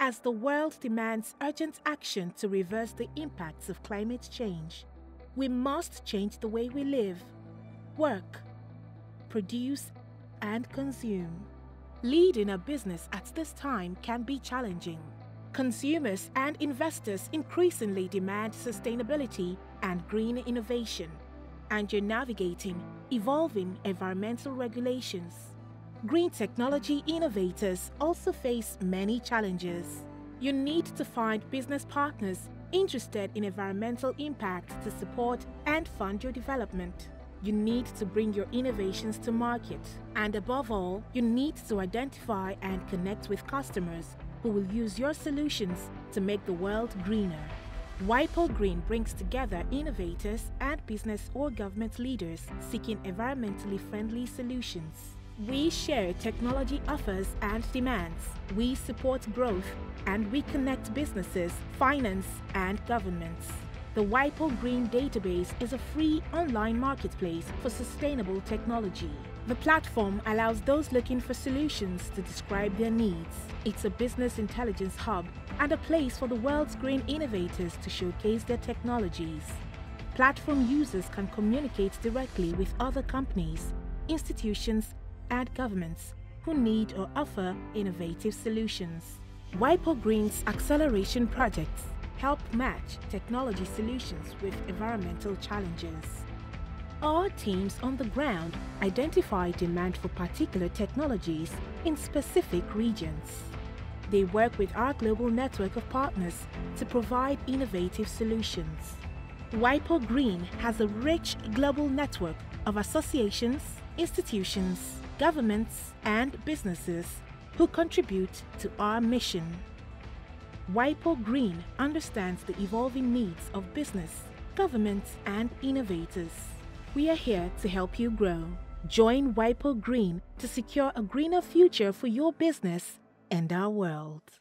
as the world demands urgent action to reverse the impacts of climate change. We must change the way we live, work, produce, and consume. Leading a business at this time can be challenging. Consumers and investors increasingly demand sustainability and green innovation, and you're navigating evolving environmental regulations. Green technology innovators also face many challenges. You need to find business partners interested in environmental impact to support and fund your development. You need to bring your innovations to market. And above all, you need to identify and connect with customers who will use your solutions to make the world greener. WIPO Green brings together innovators and business or government leaders seeking environmentally friendly solutions. We share technology offers and demands. We support growth and we connect businesses, finance, and governments. The WIPO Green database is a free online marketplace for sustainable technology. The platform allows those looking for solutions to describe their needs. It's a business intelligence hub and a place for the world's green innovators to showcase their technologies. Platform users can communicate directly with other companies, institutions, and governments who need or offer innovative solutions. WIPO Green's acceleration projects help match technology solutions with environmental challenges. Our teams on the ground identify demand for particular technologies in specific regions. They work with our global network of partners to provide innovative solutions. WIPO Green has a rich global network of associations, institutions, governments, and businesses who contribute to our mission. WIPO Green understands the evolving needs of business, governments, and innovators. We are here to help you grow. Join WIPO Green to secure a greener future for your business and our world.